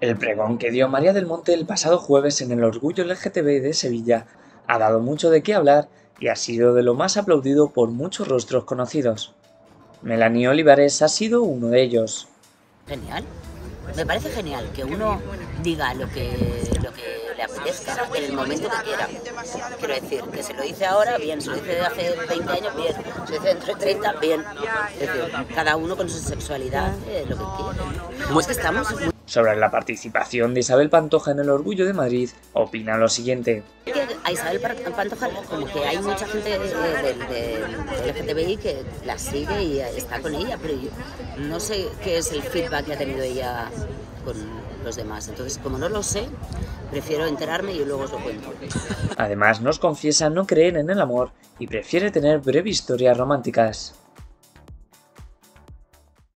El pregón que dio María del Monte el pasado jueves en el Orgullo LGTB de Sevilla ha dado mucho de qué hablar y ha sido de lo más aplaudido por muchos rostros conocidos. Melanie Olivares ha sido uno de ellos. Genial. Me parece genial que uno diga lo que, lo que le apetezca en el momento que quiera. Quiero decir, que se lo dice ahora, bien, se lo dice hace 20 años, bien, se lo dice dentro de 30, bien. Es decir, cada uno con su sexualidad, eh, lo que quiere. Es que estamos muy sobre la participación de Isabel Pantoja en el Orgullo de Madrid, opina lo siguiente. A Isabel Pantoja, como que hay mucha gente del LGTBI que la sigue y está con ella, pero yo no sé qué es el feedback que ha tenido ella con los demás. Entonces, como no lo sé, prefiero enterarme y luego os lo cuento. Además, nos confiesa no creer en el amor y prefiere tener breves historias románticas.